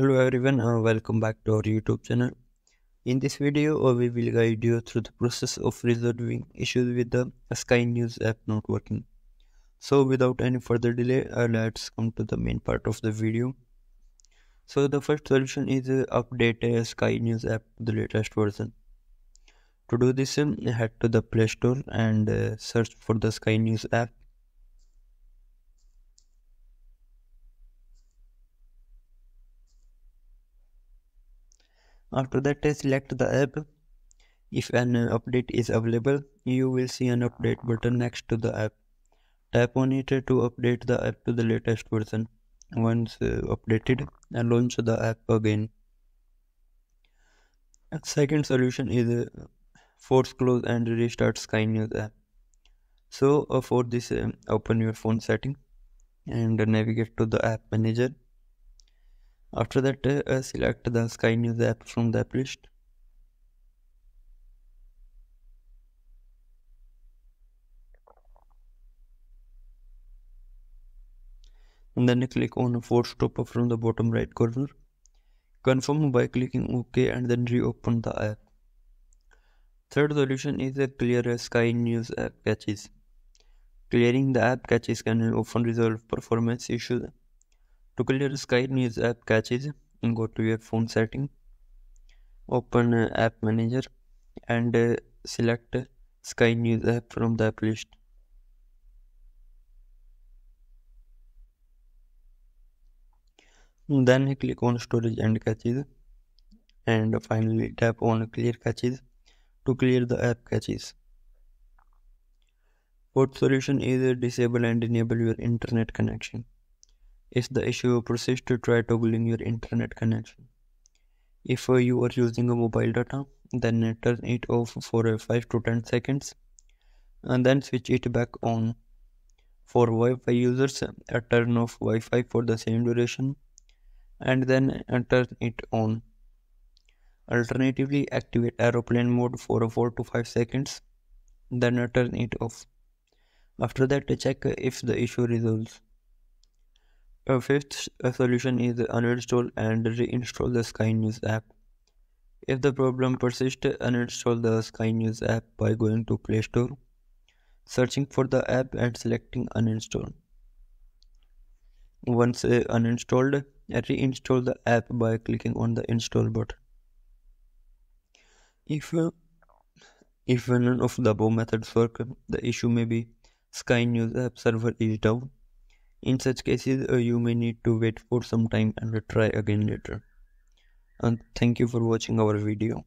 Hello everyone, uh, welcome back to our YouTube channel. In this video, uh, we will guide you through the process of resolving issues with the Sky News app not working. So without any further delay, uh, let's come to the main part of the video. So the first solution is uh, update a Sky News app to the latest version. To do this, um, head to the Play Store and uh, search for the Sky News app. After that, select the app. If an update is available, you will see an update button next to the app. Tap on it to update the app to the latest version. Once uh, updated, launch the app again. Second solution is uh, force close and restart Sky News app. So uh, for this, uh, open your phone setting and navigate to the app manager after that, uh, select the Sky News app from the app list. And then click on Force Stop from the bottom right corner. Confirm by clicking OK and then reopen the app. Third solution is a clear Sky News app caches. Clearing the app caches can often resolve performance issues to clear Sky News app caches, go to your phone setting, open App Manager, and select Sky News app from the app list. Then click on Storage and Caches, and finally tap on Clear Caches to clear the app caches. Fourth solution is disable and enable your internet connection. If the issue persists, to try toggling your internet connection. If uh, you are using a mobile data, then turn it off for uh, 5 to 10 seconds and then switch it back on. For Wi-Fi users, uh, turn off Wi-Fi for the same duration and then turn it on. Alternatively, activate aeroplane mode for 4 to 5 seconds, then turn it off. After that, check if the issue resolves. A fifth solution is uninstall and reinstall the Sky News app. If the problem persists, uninstall the Sky News app by going to Play Store, searching for the app and selecting uninstall. Once uh, uninstalled, reinstall the app by clicking on the install button. If if none of the above methods work, the issue may be Sky News app server is down in such cases, uh, you may need to wait for some time and try again later. And thank you for watching our video.